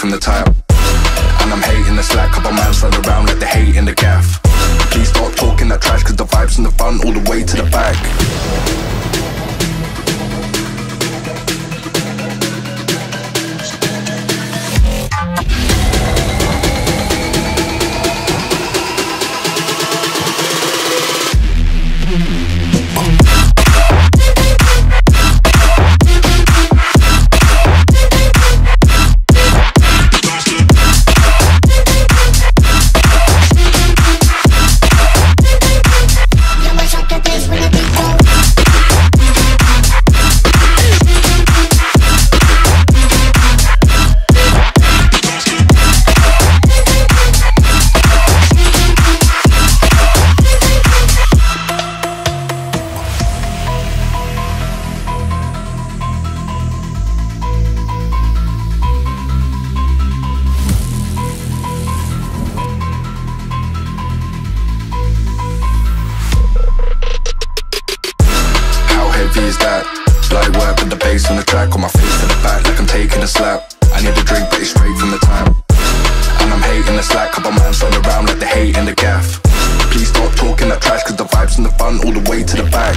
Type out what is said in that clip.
from the. And I'm hating the slack, couple around like they hate in the gaff. Please stop talking that trash, cause the in the front all the way to the back. V's that Light work with the bass on the track On my face to the back like I'm taking a slap. I need a drink but it's straight from the tap. And I'm hating the slack Couple man stand around like the hate and the gaff. Please stop talking that trash Cause the vibe's in the front all the way to the back.